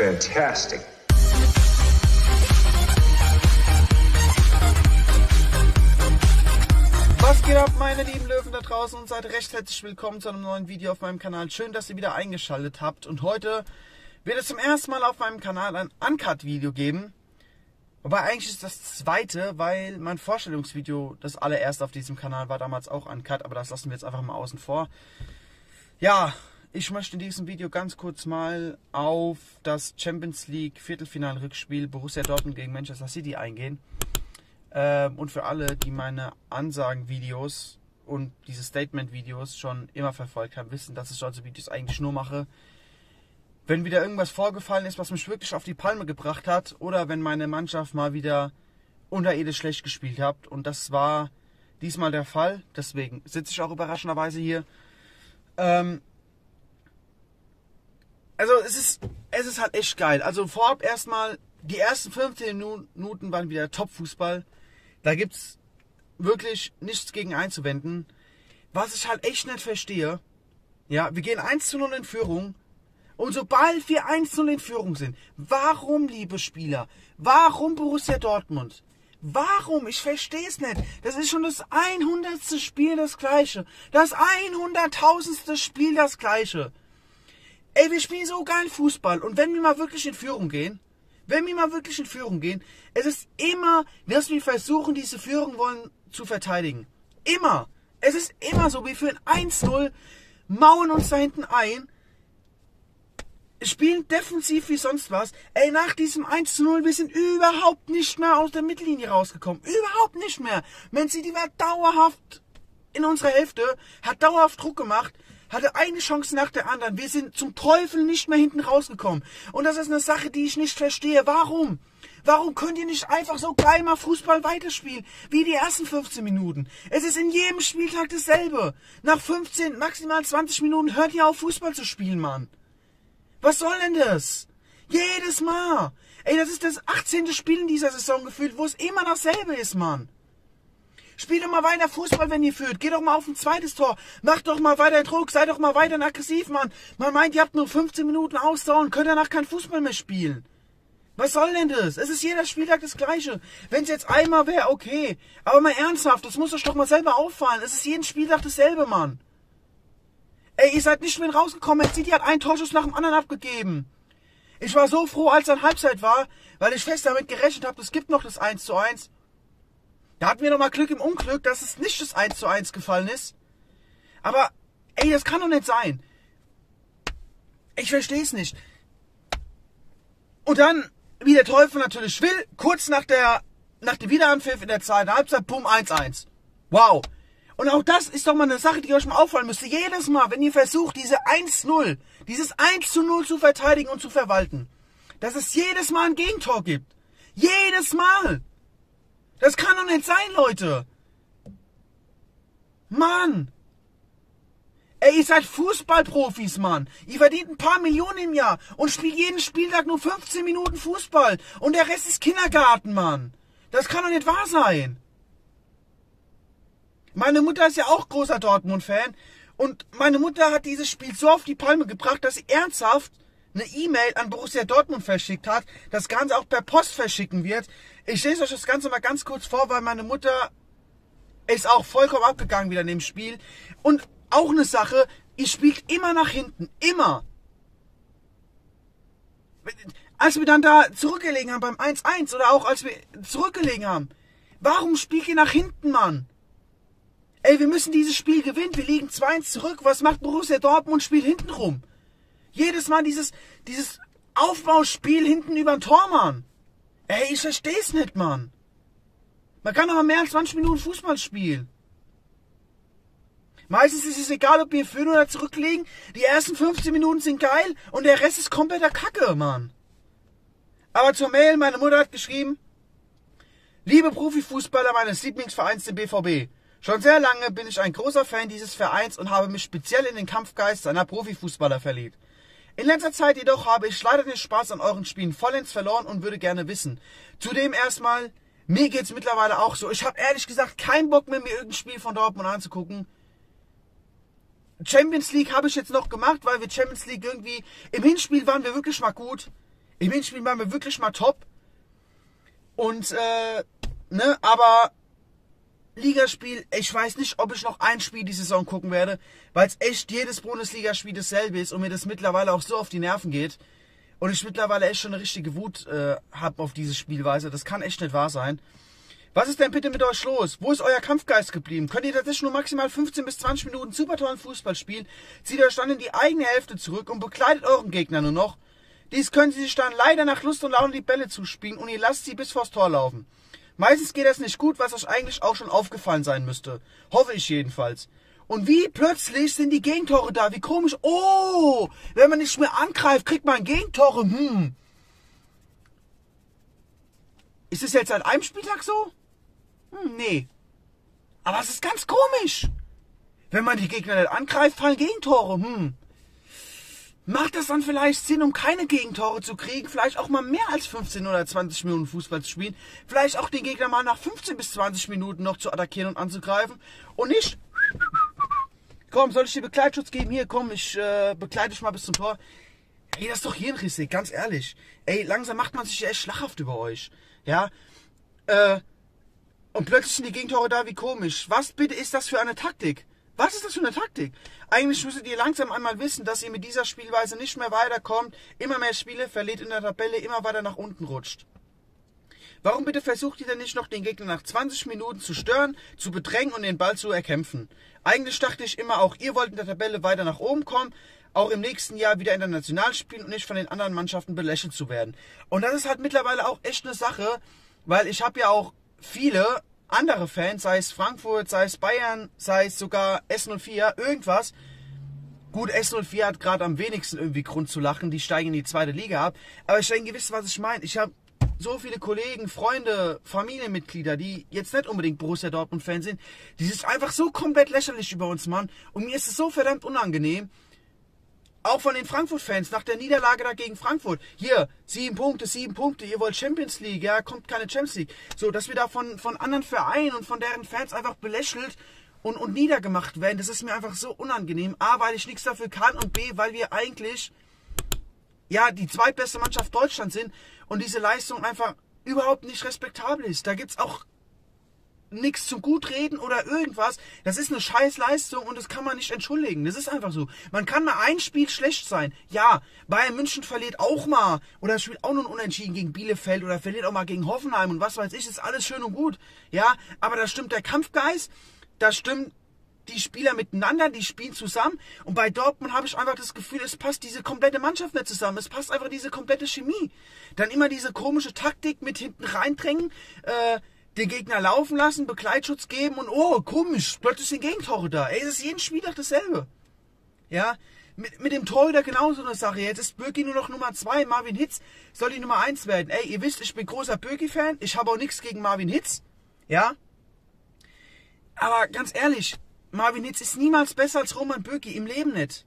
Fantastic. Was geht ab, meine lieben Löwen da draußen und seid recht herzlich willkommen zu einem neuen Video auf meinem Kanal. Schön, dass ihr wieder eingeschaltet habt und heute wird es zum ersten Mal auf meinem Kanal ein Uncut-Video geben. Wobei eigentlich ist das zweite, weil mein Vorstellungsvideo das allererste auf diesem Kanal war damals auch Uncut, aber das lassen wir jetzt einfach mal außen vor. Ja, ich möchte in diesem Video ganz kurz mal auf das Champions League Viertelfinal-Rückspiel Borussia Dortmund gegen Manchester City eingehen. Ähm, und für alle, die meine Ansagen-Videos und diese Statement-Videos schon immer verfolgt haben, wissen, dass ich solche Videos eigentlich nur mache, wenn wieder irgendwas vorgefallen ist, was mich wirklich auf die Palme gebracht hat, oder wenn meine Mannschaft mal wieder unterirdisch schlecht gespielt hat. Und das war diesmal der Fall. Deswegen sitze ich auch überraschenderweise hier. Ähm, also es ist, es ist halt echt geil. Also vorab erstmal, die ersten 15 Minuten waren wieder Top-Fußball. Da gibt's wirklich nichts gegen einzuwenden. Was ich halt echt nicht verstehe, ja, wir gehen 1 zu 0 in Führung. Und sobald wir 1 zu 0 in Führung sind, warum, liebe Spieler, warum Borussia Dortmund? Warum? Ich verstehe es nicht. Das ist schon das 100. Spiel das gleiche. Das 100.000. Spiel das gleiche. Ey, wir spielen so geil Fußball. Und wenn wir mal wirklich in Führung gehen, wenn wir mal wirklich in Führung gehen, es ist immer, dass wir versuchen, diese Führung wollen zu verteidigen. Immer. Es ist immer so, wir führen 1-0, mauern uns da hinten ein, spielen defensiv wie sonst was. Ey, nach diesem 1 0, wir sind überhaupt nicht mehr aus der Mittellinie rausgekommen. Überhaupt nicht mehr. Man City war dauerhaft in unserer Hälfte, hat dauerhaft Druck gemacht hatte eine Chance nach der anderen. Wir sind zum Teufel nicht mehr hinten rausgekommen. Und das ist eine Sache, die ich nicht verstehe. Warum? Warum könnt ihr nicht einfach so geil mal Fußball weiterspielen, wie die ersten 15 Minuten? Es ist in jedem Spieltag dasselbe. Nach 15, maximal 20 Minuten hört ihr auf, Fußball zu spielen, Mann. Was soll denn das? Jedes Mal. Ey, das ist das 18. Spiel in dieser Saison gefühlt, wo es immer dasselbe ist, Mann. Spiel doch mal weiter Fußball, wenn ihr führt. Geh doch mal auf ein zweites Tor. Mach doch mal weiter Druck. Sei doch mal weiter aggressiv, Mann. Man meint, ihr habt nur 15 Minuten Ausdauer und könnt danach kein Fußball mehr spielen. Was soll denn das? Es ist jeder Spieltag das Gleiche. Wenn es jetzt einmal wäre, okay. Aber mal ernsthaft, das muss euch doch mal selber auffallen. Es ist jeden Spieltag dasselbe, Mann. Ey, ihr seid nicht mehr rausgekommen. Jetzt City hat einen Torschuss nach dem anderen abgegeben. Ich war so froh, als dann Halbzeit war, weil ich fest damit gerechnet habe, es gibt noch das 1 zu 1. Da hatten wir nochmal Glück im Unglück, dass es nicht das 1 zu 1 gefallen ist. Aber, ey, das kann doch nicht sein. Ich verstehe es nicht. Und dann, wie der Teufel natürlich will, kurz nach der, nach dem Wiederanpfiff in der zweiten Halbzeit, bumm, 1-1. Wow. Und auch das ist doch mal eine Sache, die euch mal auffallen müsste. Jedes Mal, wenn ihr versucht, diese 1-0, dieses 1 0 zu verteidigen und zu verwalten, dass es jedes Mal ein Gegentor gibt. Jedes Mal. Das kann doch nicht sein, Leute. Mann. Ey, ihr seid Fußballprofis, Mann. Ihr verdient ein paar Millionen im Jahr und spielt jeden Spieltag nur 15 Minuten Fußball. Und der Rest ist Kindergarten, Mann. Das kann doch nicht wahr sein. Meine Mutter ist ja auch großer Dortmund-Fan. Und meine Mutter hat dieses Spiel so auf die Palme gebracht, dass sie ernsthaft eine E-Mail an Borussia Dortmund verschickt hat, das Ganze auch per Post verschicken wird. Ich lese euch das Ganze mal ganz kurz vor, weil meine Mutter ist auch vollkommen abgegangen wieder in dem Spiel. Und auch eine Sache, ihr spielt immer nach hinten. Immer. Als wir dann da zurückgelegen haben beim 1-1 oder auch als wir zurückgelegen haben. Warum spielt ihr nach hinten, Mann? Ey, wir müssen dieses Spiel gewinnen. Wir liegen 2-1 zurück. Was macht Borussia Dortmund? Spielt hinten rum. Jedes Mal dieses, dieses Aufbauspiel hinten über den Tormann. Ey, ich versteh's nicht, Mann. Man kann mal mehr als 20 Minuten Fußball spielen. Meistens ist es egal, ob wir führen oder zurücklegen. Die ersten 15 Minuten sind geil und der Rest ist kompletter Kacke, Mann. Aber zur Mail, meine Mutter hat geschrieben, Liebe Profifußballer meines Lieblingsvereins, dem BVB, schon sehr lange bin ich ein großer Fan dieses Vereins und habe mich speziell in den Kampfgeist seiner Profifußballer verliebt. In letzter Zeit jedoch habe ich leider den Spaß an euren Spielen vollends verloren und würde gerne wissen. Zudem erstmal, mir geht's mittlerweile auch so. Ich habe ehrlich gesagt keinen Bock mehr, mir irgendein Spiel von Dortmund anzugucken. Champions League habe ich jetzt noch gemacht, weil wir Champions League irgendwie im Hinspiel waren wir wirklich mal gut. Im Hinspiel waren wir wirklich mal top. Und, äh, ne, aber Ligaspiel, ich weiß nicht, ob ich noch ein Spiel die Saison gucken werde, weil es echt jedes Bundesligaspiel dasselbe ist und mir das mittlerweile auch so auf die Nerven geht. Und ich mittlerweile echt schon eine richtige Wut äh, habe auf diese Spielweise. Das kann echt nicht wahr sein. Was ist denn bitte mit euch los? Wo ist euer Kampfgeist geblieben? Könnt ihr tatsächlich nur maximal 15 bis 20 Minuten super tollen Fußball spielen? Zieht euch dann in die eigene Hälfte zurück und bekleidet euren Gegner nur noch? Dies können sie sich dann leider nach Lust und Laune die Bälle zuspielen und ihr lasst sie bis vors Tor laufen. Meistens geht das nicht gut, was euch eigentlich auch schon aufgefallen sein müsste. Hoffe ich jedenfalls. Und wie plötzlich sind die Gegentore da? Wie komisch. Oh, wenn man nicht mehr angreift, kriegt man Gegentore. Hm. Ist es jetzt seit einem Spieltag so? Hm, nee. Aber es ist ganz komisch. Wenn man die Gegner nicht angreift, fallen Gegentore. Hm. Macht das dann vielleicht Sinn, um keine Gegentore zu kriegen, vielleicht auch mal mehr als 15 oder 20 Minuten Fußball zu spielen, vielleicht auch den Gegner mal nach 15 bis 20 Minuten noch zu attackieren und anzugreifen und nicht Komm, soll ich dir Begleitschutz geben? Hier, komm, ich äh, begleite dich mal bis zum Tor. Ey, das ist doch hirnrissig, ganz ehrlich. Ey, langsam macht man sich echt schlachhaft über euch. Ja, äh, und plötzlich sind die Gegentore da, wie komisch. Was bitte ist das für eine Taktik? Was ist das für eine Taktik? Eigentlich müsstet ihr langsam einmal wissen, dass ihr mit dieser Spielweise nicht mehr weiterkommt, immer mehr Spiele verliert in der Tabelle, immer weiter nach unten rutscht. Warum bitte versucht ihr denn nicht noch den Gegner nach 20 Minuten zu stören, zu bedrängen und den Ball zu erkämpfen? Eigentlich dachte ich immer auch, ihr wollt in der Tabelle weiter nach oben kommen, auch im nächsten Jahr wieder international spielen und nicht von den anderen Mannschaften belächelt zu werden. Und das ist halt mittlerweile auch echt eine Sache, weil ich habe ja auch viele andere Fans, sei es Frankfurt, sei es Bayern, sei es sogar S04, irgendwas. Gut, S04 hat gerade am wenigsten irgendwie Grund zu lachen, die steigen in die zweite Liga ab. Aber ich denke, ihr wisst, was ich meine. Ich habe so viele Kollegen, Freunde, Familienmitglieder, die jetzt nicht unbedingt Borussia Dortmund-Fans sind, die sich einfach so komplett lächerlich über uns machen. Und mir ist es so verdammt unangenehm. Auch von den Frankfurt-Fans nach der Niederlage da gegen Frankfurt. Hier, sieben Punkte, sieben Punkte, ihr wollt Champions League, ja, kommt keine Champions League. So, dass wir da von, von anderen Vereinen und von deren Fans einfach belächelt und, und niedergemacht werden, das ist mir einfach so unangenehm. A, weil ich nichts dafür kann und B, weil wir eigentlich ja, die zweitbeste Mannschaft Deutschlands sind und diese Leistung einfach überhaupt nicht respektabel ist. Da gibt es auch nichts zum Gutreden oder irgendwas. Das ist eine scheiß Leistung und das kann man nicht entschuldigen. Das ist einfach so. Man kann mal ein Spiel schlecht sein. Ja, Bayern München verliert auch mal oder spielt auch nur Unentschieden gegen Bielefeld oder verliert auch mal gegen Hoffenheim und was weiß ich. ist alles schön und gut. Ja, aber da stimmt der Kampfgeist, da stimmt die Spieler miteinander, die spielen zusammen. Und bei Dortmund habe ich einfach das Gefühl, es passt diese komplette Mannschaft nicht zusammen. Es passt einfach diese komplette Chemie. Dann immer diese komische Taktik mit hinten reindrängen, äh, den Gegner laufen lassen, Begleitschutz geben und oh, komisch, plötzlich sind Gegentore da. Ey, es ist jeden Spieltag dasselbe. Ja, mit, mit dem Torhüter genauso eine Sache. Jetzt ist Birki nur noch Nummer 2, Marvin Hitz soll die Nummer 1 werden. Ey, ihr wisst, ich bin großer Birki-Fan, ich habe auch nichts gegen Marvin Hitz. Ja, aber ganz ehrlich, Marvin Hitz ist niemals besser als Roman Böcki, im Leben nicht.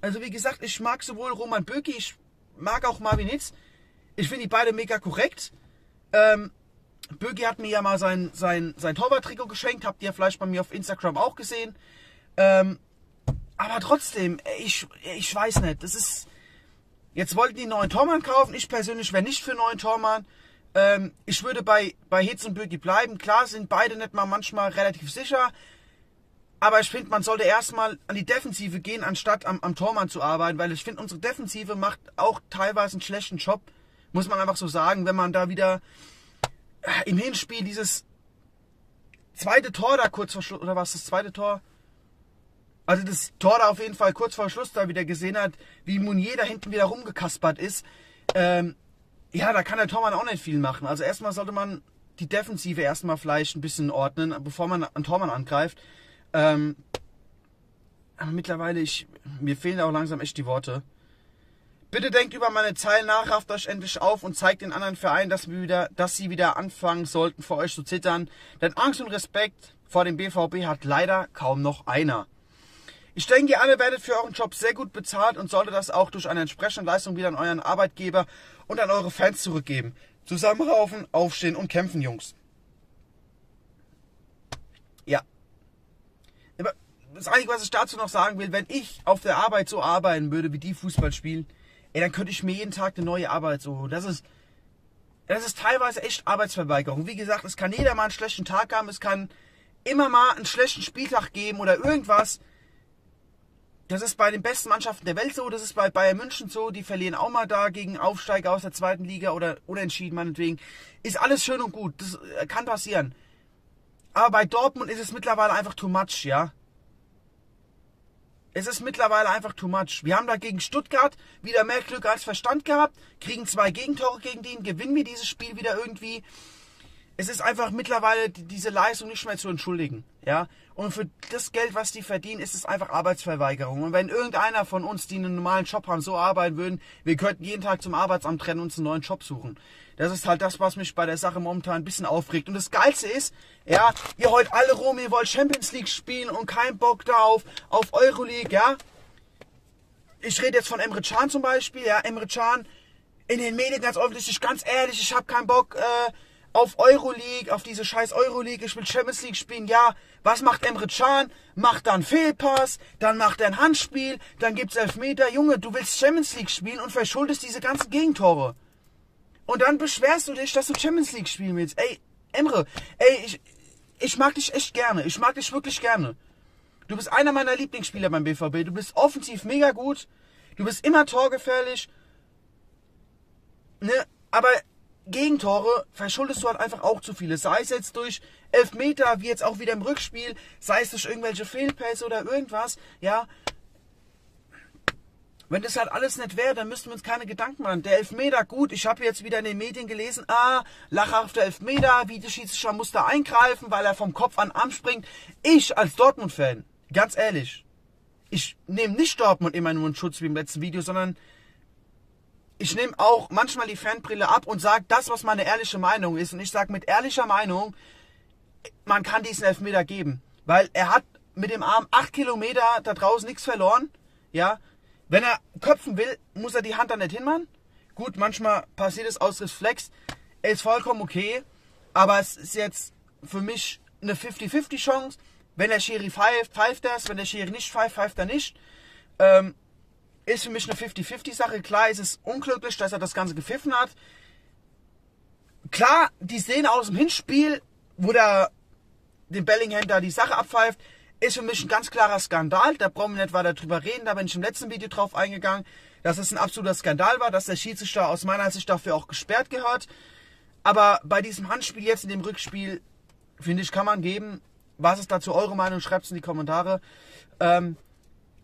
Also wie gesagt, ich mag sowohl Roman Böcki, ich mag auch Marvin Hitz. Ich finde die beide mega korrekt. Ähm, Böcki hat mir ja mal sein, sein, sein Torwart-Trikot geschenkt, habt ihr vielleicht bei mir auf Instagram auch gesehen. Ähm, aber trotzdem, ich, ich weiß nicht, das ist... Jetzt wollten die neuen Tormann kaufen. Ich persönlich wäre nicht für einen neuen Tormann. Ähm, ich würde bei, bei Hitz und Böcki bleiben. Klar sind beide nicht mal manchmal relativ sicher. Aber ich finde, man sollte erstmal an die Defensive gehen, anstatt am, am Tormann zu arbeiten, weil ich finde, unsere Defensive macht auch teilweise einen schlechten Job, muss man einfach so sagen, wenn man da wieder äh, im Hinspiel dieses zweite Tor da kurz vor Schluss, oder was das zweite Tor? Also das Tor da auf jeden Fall kurz vor Schluss da wieder gesehen hat, wie Munier da hinten wieder rumgekaspert ist. Ähm, ja, da kann der Tormann auch nicht viel machen. Also erstmal sollte man die Defensive erstmal vielleicht ein bisschen ordnen, bevor man an Tormann angreift. Ähm, aber mittlerweile, ich, mir fehlen auch langsam echt die Worte. Bitte denkt über meine Zeilen nach, rafft euch endlich auf und zeigt den anderen Vereinen, dass, dass sie wieder anfangen sollten, vor euch zu zittern. Denn Angst und Respekt vor dem BVB hat leider kaum noch einer. Ich denke, ihr alle werdet für euren Job sehr gut bezahlt und solltet das auch durch eine entsprechende Leistung wieder an euren Arbeitgeber und an eure Fans zurückgeben. Zusammenraufen, aufstehen und kämpfen, Jungs. Ja, das Einzige, was ich dazu noch sagen will, wenn ich auf der Arbeit so arbeiten würde, wie die Fußball spielen, ey, dann könnte ich mir jeden Tag eine neue Arbeit suchen. Das ist, das ist teilweise echt Arbeitsverweigerung. Wie gesagt, es kann jeder mal einen schlechten Tag haben, es kann immer mal einen schlechten Spieltag geben oder irgendwas. Das ist bei den besten Mannschaften der Welt so, das ist bei Bayern München so, die verlieren auch mal da gegen Aufsteiger aus der zweiten Liga oder unentschieden meinetwegen. Ist alles schön und gut, das äh, kann passieren. Aber bei Dortmund ist es mittlerweile einfach too much, ja. Es ist mittlerweile einfach too much. Wir haben da gegen Stuttgart wieder mehr Glück als Verstand gehabt, kriegen zwei Gegentore gegen den, gewinnen wir dieses Spiel wieder irgendwie. Es ist einfach mittlerweile diese Leistung nicht mehr zu entschuldigen, ja. Und für das Geld, was die verdienen, ist es einfach Arbeitsverweigerung. Und wenn irgendeiner von uns, die einen normalen Job haben, so arbeiten würden, wir könnten jeden Tag zum Arbeitsamt rennen und uns einen neuen Job suchen. Das ist halt das, was mich bei der Sache momentan ein bisschen aufregt. Und das Geilste ist, ja, ihr heult alle rum, ihr wollt Champions League spielen und kein Bock darauf, auf Euroleague, ja. Ich rede jetzt von Emre Can zum Beispiel, ja, Emre Can in den Medien ganz offensichtlich, ganz ehrlich, ich habe keinen Bock äh, auf Euroleague, auf diese scheiß Euroleague, ich will Champions League spielen, ja. Was macht Emre Can? Macht dann Fehlpass, dann macht er ein Handspiel, dann gibt's Elfmeter. Junge, du willst Champions League spielen und verschuldest diese ganzen Gegentore. Und dann beschwerst du dich, dass du Champions League spielen willst. Ey, Emre, ey, ich, ich mag dich echt gerne. Ich mag dich wirklich gerne. Du bist einer meiner Lieblingsspieler beim BVB. Du bist offensiv mega gut. Du bist immer torgefährlich. Ne? Aber Gegentore verschuldest du halt einfach auch zu viele. Sei es jetzt durch Elfmeter, wie jetzt auch wieder im Rückspiel, sei es durch irgendwelche Fehlpässe oder irgendwas. Ja, wenn das halt alles nicht wäre, dann müssten wir uns keine Gedanken machen. Der Elfmeter, gut, ich habe jetzt wieder in den Medien gelesen, ah, lachhafter Elfmeter, Videoschiedsrichter muss da eingreifen, weil er vom Kopf an Arm springt. Ich als Dortmund-Fan, ganz ehrlich, ich nehme nicht Dortmund immer nur in Schutz wie im letzten Video, sondern ich nehme auch manchmal die Fanbrille ab und sage das, was meine ehrliche Meinung ist. Und ich sage mit ehrlicher Meinung, man kann diesen Elfmeter geben. Weil er hat mit dem Arm acht Kilometer da draußen nichts verloren. Ja, wenn er köpfen will, muss er die Hand dann nicht hinmachen. Gut, manchmal passiert es aus Reflex. Er ist vollkommen okay. Aber es ist jetzt für mich eine 50-50 Chance. Wenn der Schiri pfeift, pfeift er es. Wenn der Schiri nicht pfeift, pfeift er nicht. Ähm, ist für mich eine 50-50 Sache. Klar ist es unglücklich, dass er das Ganze gepfiffen hat. Klar, die Szene aus dem Hinspiel, wo der den Bellingham da die Sache abpfeift, ist für mich ein ganz klarer Skandal. Da brauchen wir nicht weiter drüber reden. Da bin ich im letzten Video drauf eingegangen, dass es ein absoluter Skandal war, dass der Schiedsrichter aus meiner Sicht dafür auch gesperrt gehört. Aber bei diesem Handspiel jetzt in dem Rückspiel, finde ich, kann man geben. Was ist dazu eure Meinung? Schreibt es in die Kommentare. Ähm,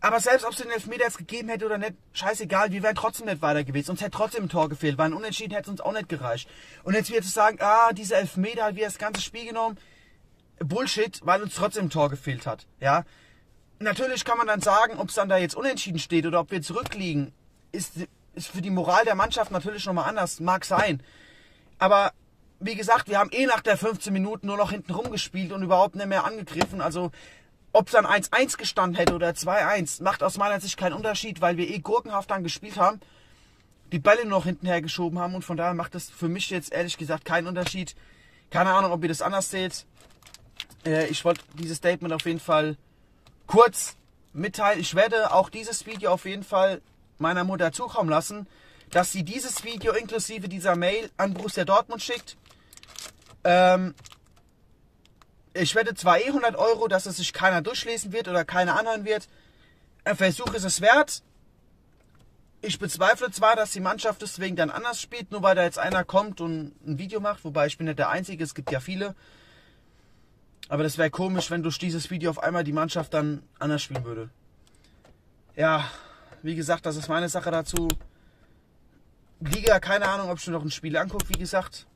aber selbst ob es den Elfmeter jetzt gegeben hätte oder nicht, scheißegal, wir wären trotzdem nicht weiter gewesen. Uns hätte trotzdem ein Tor gefehlt, weil ein Unentschieden hätte uns auch nicht gereicht. Und jetzt wieder zu sagen, ah, dieser Elfmeter hat wieder das ganze Spiel genommen, Bullshit, weil uns trotzdem ein Tor gefehlt hat. Ja, natürlich kann man dann sagen, ob es dann da jetzt unentschieden steht oder ob wir zurückliegen, ist, ist für die Moral der Mannschaft natürlich nochmal anders, mag sein. Aber wie gesagt, wir haben eh nach der 15 Minuten nur noch hinten rumgespielt und überhaupt nicht mehr angegriffen. Also ob es dann 1-1 gestanden hätte oder 2-1, macht aus meiner Sicht keinen Unterschied, weil wir eh gurkenhaft dann gespielt haben, die Bälle noch hinten hergeschoben haben und von daher macht das für mich jetzt ehrlich gesagt keinen Unterschied. Keine Ahnung, ob ihr das anders seht. Äh, ich wollte dieses Statement auf jeden Fall kurz mitteilen. Ich werde auch dieses Video auf jeden Fall meiner Mutter zukommen lassen, dass sie dieses Video inklusive dieser Mail an Borussia Dortmund schickt. Ähm, ich werde zwar eh 100 Euro, dass es sich keiner durchlesen wird oder keiner anhören wird. Ein Versuch ist es wert. Ich bezweifle zwar, dass die Mannschaft deswegen dann anders spielt, nur weil da jetzt einer kommt und ein Video macht, wobei ich bin nicht der Einzige, es gibt ja viele. Aber das wäre komisch, wenn durch dieses Video auf einmal die Mannschaft dann anders spielen würde. Ja, wie gesagt, das ist meine Sache dazu. Liga, keine Ahnung, ob ich mir noch ein Spiel angucke, wie gesagt.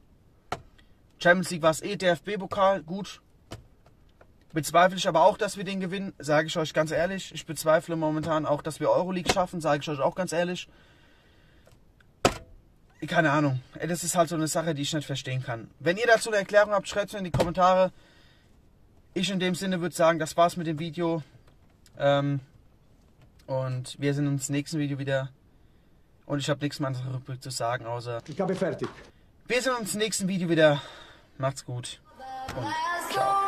Champions League war es eh, DFB-Pokal, gut. Bezweifle ich aber auch, dass wir den gewinnen, sage ich euch ganz ehrlich. Ich bezweifle momentan auch, dass wir Euroleague schaffen, sage ich euch auch ganz ehrlich. Keine Ahnung. Das ist halt so eine Sache, die ich nicht verstehen kann. Wenn ihr dazu eine Erklärung habt, schreibt es mir in die Kommentare. Ich in dem Sinne würde sagen, das war's mit dem Video. Ähm, und wir sehen uns im nächsten Video wieder. Und ich habe nichts mehr Rückblick zu sagen, außer. Ich habe fertig. Wir sehen uns im nächsten Video wieder. Macht's gut. Und ciao.